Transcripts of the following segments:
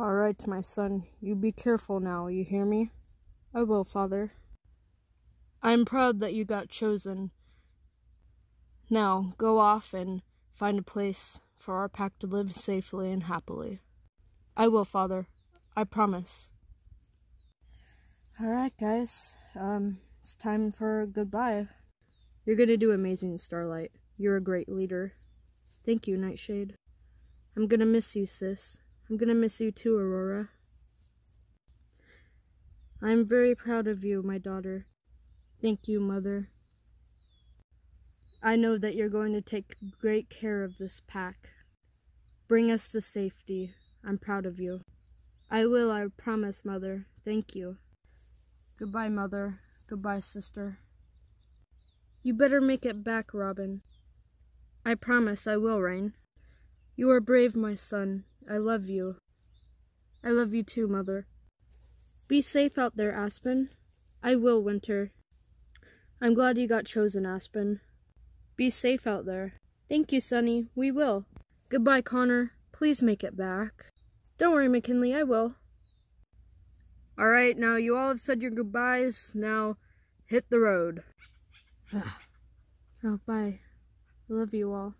All right, my son. You be careful now, you hear me? I will, father. I'm proud that you got chosen. Now, go off and find a place for our pack to live safely and happily. I will, father. I promise. Alright, guys. Um, it's time for goodbye. You're gonna do amazing, Starlight. You're a great leader. Thank you, Nightshade. I'm gonna miss you, sis. I'm gonna miss you too, Aurora. I'm very proud of you, my daughter. Thank you, Mother. I know that you're going to take great care of this pack. Bring us to safety. I'm proud of you. I will, I promise, Mother. Thank you. Goodbye, Mother. Goodbye, sister. You better make it back, Robin. I promise I will, Rain. You are brave, my son. I love you. I love you too, Mother. Be safe out there, Aspen. I will, Winter. I'm glad you got chosen, Aspen. Be safe out there. Thank you, Sonny. We will. Goodbye, Connor. Please make it back. Don't worry, McKinley. I will. All right, now you all have said your goodbyes. Now hit the road. oh, bye. Love you all.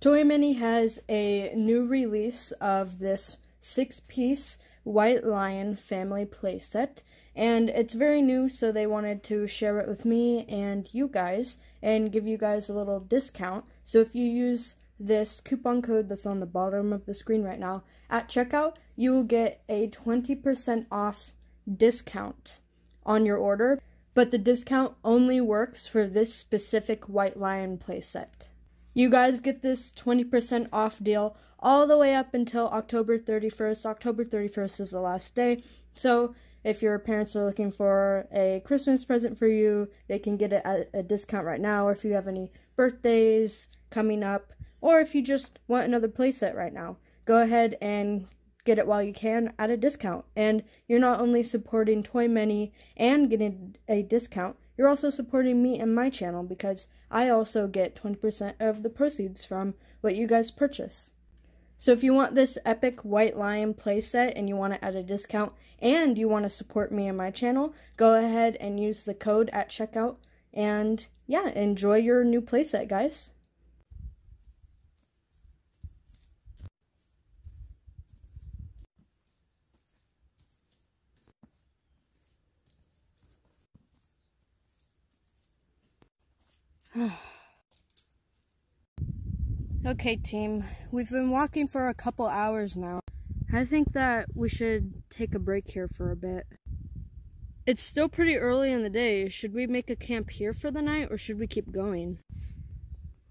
Toymany has a new release of this six-piece White Lion family playset, and it's very new, so they wanted to share it with me and you guys, and give you guys a little discount. So if you use this coupon code that's on the bottom of the screen right now at checkout, you will get a 20% off discount on your order, but the discount only works for this specific White Lion playset. You guys get this 20% off deal all the way up until October 31st. October 31st is the last day. So if your parents are looking for a Christmas present for you, they can get it at a discount right now. Or if you have any birthdays coming up, or if you just want another playset right now, go ahead and get it while you can at a discount. And you're not only supporting Toymany and getting a discount, you're also supporting me and my channel because I also get 20% of the proceeds from what you guys purchase. So if you want this epic White Lion playset and you want it at a discount and you want to support me and my channel, go ahead and use the code at checkout and yeah, enjoy your new playset, guys. okay, team. We've been walking for a couple hours now. I think that we should take a break here for a bit. It's still pretty early in the day. Should we make a camp here for the night or should we keep going?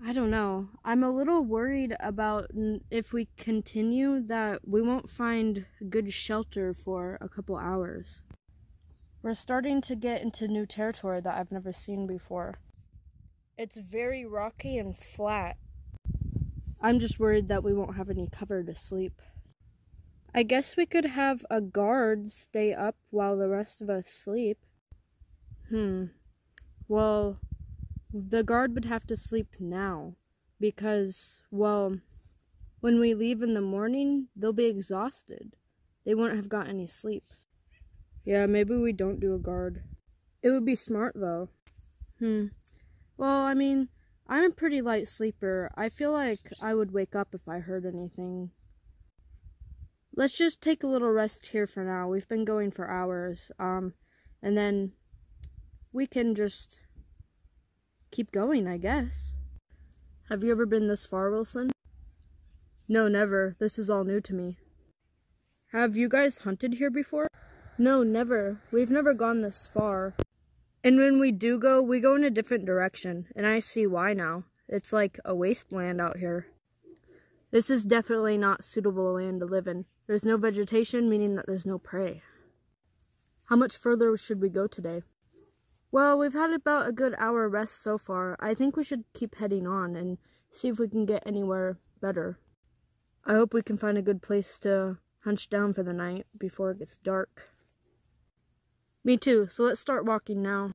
I don't know. I'm a little worried about if we continue that we won't find good shelter for a couple hours. We're starting to get into new territory that I've never seen before. It's very rocky and flat. I'm just worried that we won't have any cover to sleep. I guess we could have a guard stay up while the rest of us sleep. Hmm. Well, the guard would have to sleep now. Because, well, when we leave in the morning, they'll be exhausted. They won't have got any sleep. Yeah, maybe we don't do a guard. It would be smart, though. Hmm. Well, I mean, I'm a pretty light sleeper. I feel like I would wake up if I heard anything. Let's just take a little rest here for now. We've been going for hours. Um, and then we can just keep going, I guess. Have you ever been this far, Wilson? No, never. This is all new to me. Have you guys hunted here before? No, never. We've never gone this far. And when we do go, we go in a different direction, and I see why now. It's like a wasteland out here. This is definitely not suitable land to live in. There's no vegetation, meaning that there's no prey. How much further should we go today? Well, we've had about a good hour rest so far. I think we should keep heading on and see if we can get anywhere better. I hope we can find a good place to hunch down for the night before it gets dark. Me too, so let's start walking now.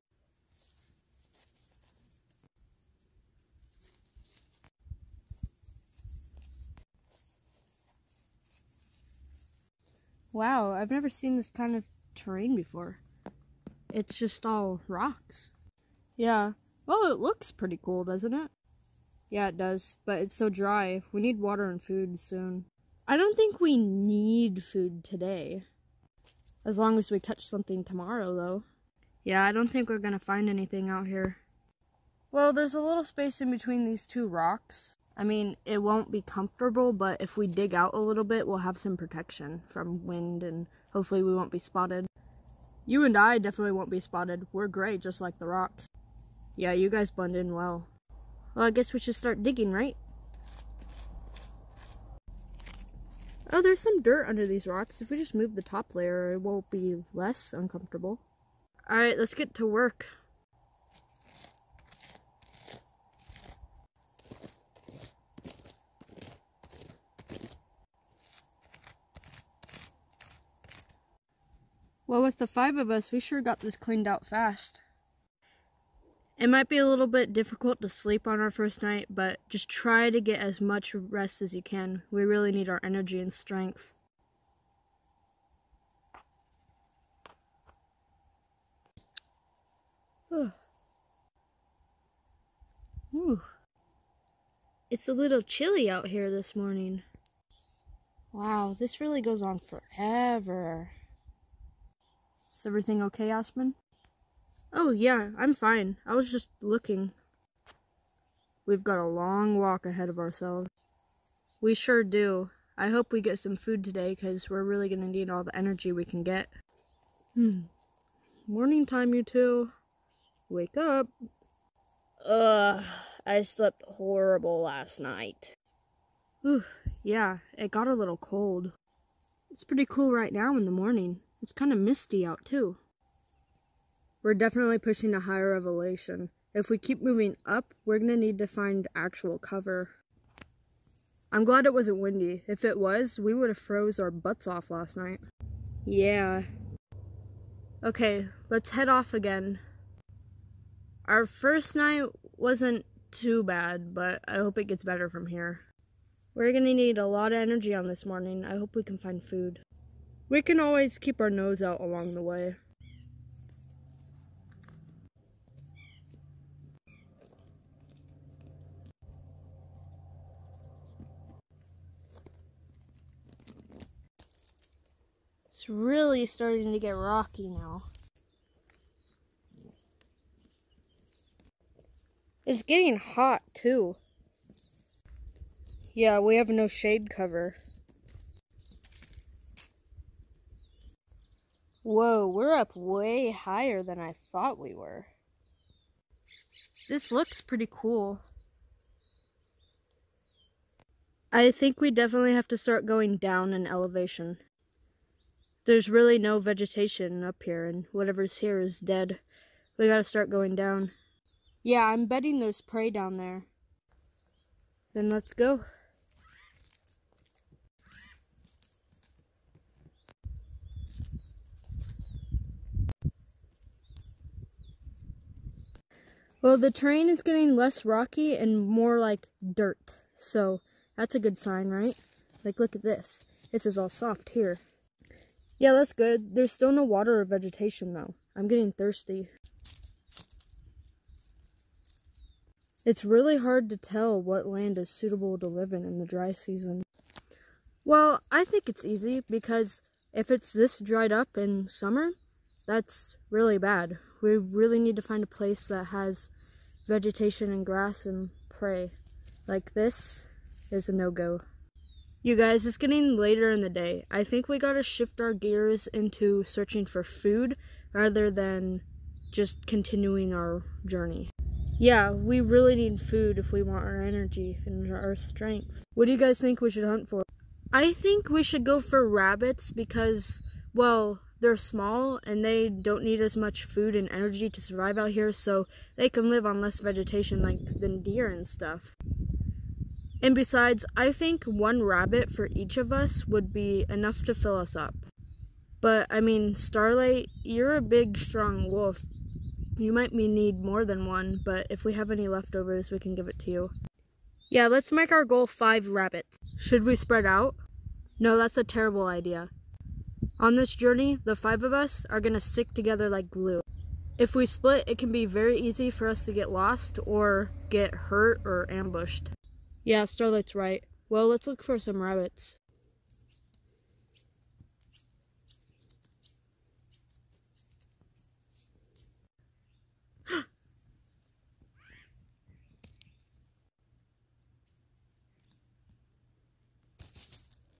Wow, I've never seen this kind of terrain before. It's just all rocks. Yeah. Well, it looks pretty cool, doesn't it? Yeah, it does, but it's so dry. We need water and food soon. I don't think we need food today. As long as we catch something tomorrow, though. Yeah, I don't think we're gonna find anything out here. Well, there's a little space in between these two rocks. I mean, it won't be comfortable, but if we dig out a little bit, we'll have some protection from wind and hopefully we won't be spotted. You and I definitely won't be spotted. We're gray, just like the rocks. Yeah, you guys blend in well. Well, I guess we should start digging, right? Oh, there's some dirt under these rocks. If we just move the top layer, it won't be less uncomfortable. Alright, let's get to work. Well, with the five of us, we sure got this cleaned out fast. It might be a little bit difficult to sleep on our first night, but just try to get as much rest as you can. We really need our energy and strength. Ooh. It's a little chilly out here this morning. Wow, this really goes on forever. Is everything okay, Aspen? Oh, yeah, I'm fine. I was just looking. We've got a long walk ahead of ourselves. We sure do. I hope we get some food today because we're really going to need all the energy we can get. Hmm. Morning time, you two. Wake up. Ugh, I slept horrible last night. Ooh, yeah, it got a little cold. It's pretty cool right now in the morning. It's kind of misty out too. We're definitely pushing a higher elevation. If we keep moving up, we're going to need to find actual cover. I'm glad it wasn't windy. If it was, we would have froze our butts off last night. Yeah. Okay, let's head off again. Our first night wasn't too bad, but I hope it gets better from here. We're gonna need a lot of energy on this morning. I hope we can find food. We can always keep our nose out along the way. It's really starting to get rocky now. It's getting hot too. Yeah, we have no shade cover. Whoa, we're up way higher than I thought we were. This looks pretty cool. I think we definitely have to start going down in elevation. There's really no vegetation up here, and whatever's here is dead. We gotta start going down. Yeah, I'm betting there's prey down there. Then let's go. Well, the terrain is getting less rocky and more like dirt. So that's a good sign, right? Like, look at this. This is all soft here. Yeah, that's good. There's still no water or vegetation, though. I'm getting thirsty. It's really hard to tell what land is suitable to live in in the dry season. Well, I think it's easy because if it's this dried up in summer, that's really bad. We really need to find a place that has vegetation and grass and prey. Like this is a no-go. You guys, it's getting later in the day. I think we gotta shift our gears into searching for food rather than just continuing our journey. Yeah, we really need food if we want our energy and our strength. What do you guys think we should hunt for? I think we should go for rabbits because, well, they're small and they don't need as much food and energy to survive out here, so they can live on less vegetation like than deer and stuff. And besides, I think one rabbit for each of us would be enough to fill us up. But, I mean, Starlight, you're a big, strong wolf. You might need more than one, but if we have any leftovers, we can give it to you. Yeah, let's make our goal five rabbits. Should we spread out? No, that's a terrible idea. On this journey, the five of us are gonna stick together like glue. If we split, it can be very easy for us to get lost or get hurt or ambushed. Yeah, Starlight's right. Well, let's look for some rabbits.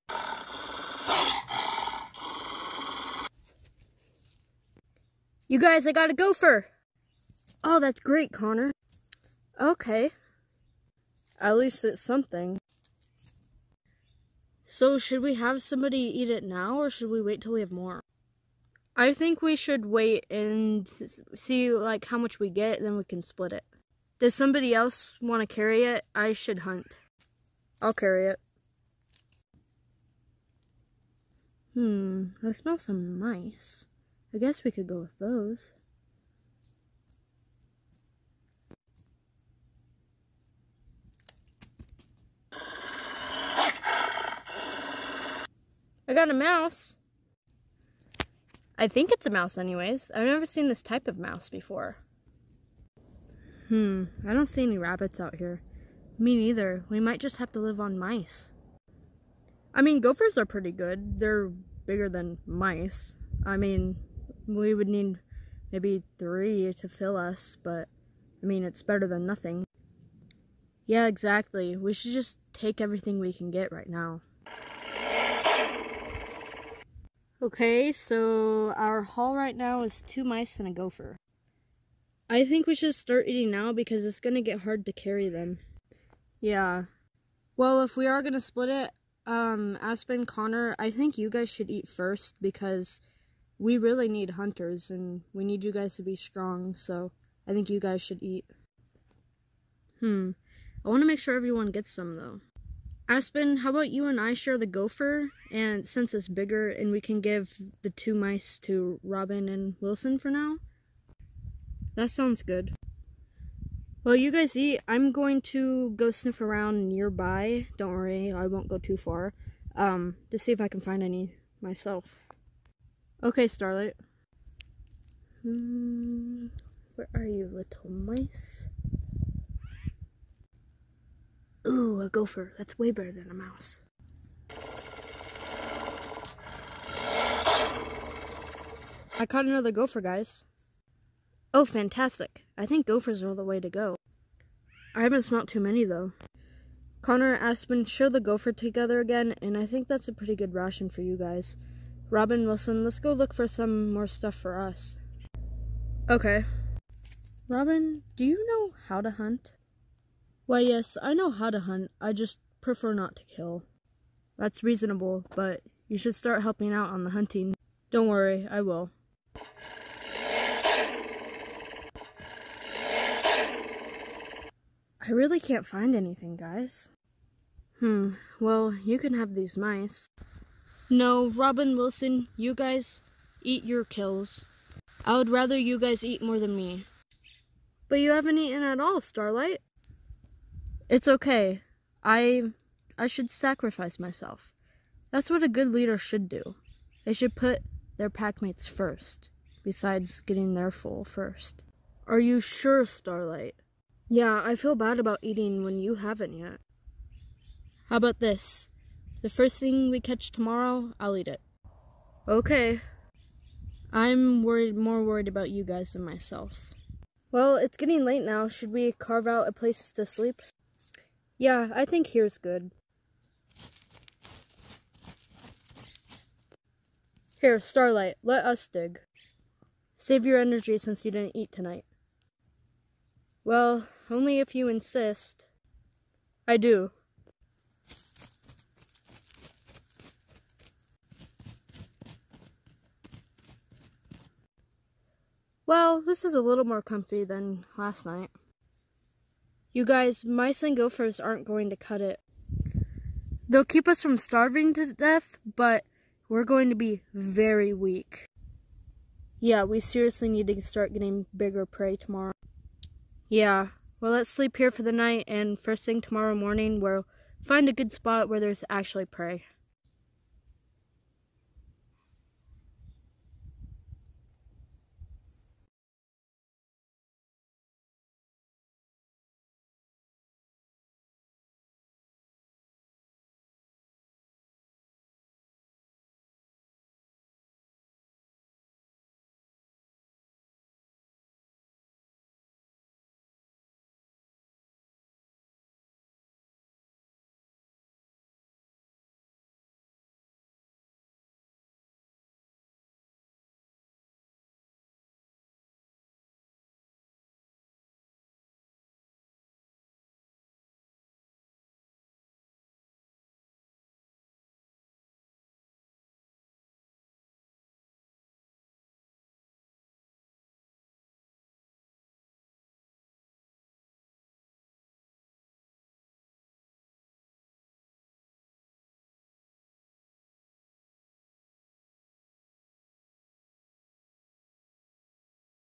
You guys, I got a gopher! Oh, that's great, Connor. Okay. At least it's something. So, should we have somebody eat it now, or should we wait till we have more? I think we should wait and see, like, how much we get, then we can split it. Does somebody else want to carry it? I should hunt. I'll carry it. Hmm, I smell some mice. I guess we could go with those. I got a mouse. I think it's a mouse anyways. I've never seen this type of mouse before. Hmm, I don't see any rabbits out here. Me neither. We might just have to live on mice. I mean, gophers are pretty good. They're bigger than mice. I mean, we would need maybe three to fill us, but I mean, it's better than nothing. Yeah, exactly. We should just take everything we can get right now. Okay, so our haul right now is two mice and a gopher. I think we should start eating now because it's going to get hard to carry them. Yeah. Well, if we are going to split it, um, Aspen, Connor, I think you guys should eat first because we really need hunters and we need you guys to be strong, so I think you guys should eat. Hmm. I want to make sure everyone gets some though. Aspen, how about you and I share the gopher? And since it's bigger and we can give the two mice to Robin and Wilson for now? That sounds good. Well, you guys eat. I'm going to go sniff around nearby. Don't worry, I won't go too far. Um, to see if I can find any myself. Okay, Starlight. Hmm, where are you, little mice? Ooh, a gopher. That's way better than a mouse. I caught another gopher, guys. Oh, fantastic. I think gophers are the way to go. I haven't smelt too many, though. Connor Aspen show the gopher together again, and I think that's a pretty good ration for you guys. Robin Wilson, let's go look for some more stuff for us. Okay. Robin, do you know how to hunt? Why, yes, I know how to hunt. I just prefer not to kill. That's reasonable, but you should start helping out on the hunting. Don't worry, I will. I really can't find anything, guys. Hmm, well, you can have these mice. No, Robin Wilson, you guys eat your kills. I would rather you guys eat more than me. But you haven't eaten at all, Starlight. It's okay. I I should sacrifice myself. That's what a good leader should do. They should put their packmates first, besides getting their full first. Are you sure, Starlight? Yeah, I feel bad about eating when you haven't yet. How about this? The first thing we catch tomorrow, I'll eat it. Okay. I'm worried, more worried about you guys than myself. Well, it's getting late now. Should we carve out a place to sleep? Yeah, I think here's good. Here, Starlight, let us dig. Save your energy since you didn't eat tonight. Well, only if you insist. I do. Well, this is a little more comfy than last night. You guys, mice and gophers aren't going to cut it. They'll keep us from starving to death, but we're going to be very weak. Yeah, we seriously need to start getting bigger prey tomorrow. Yeah, well let's sleep here for the night and first thing tomorrow morning we'll find a good spot where there's actually prey.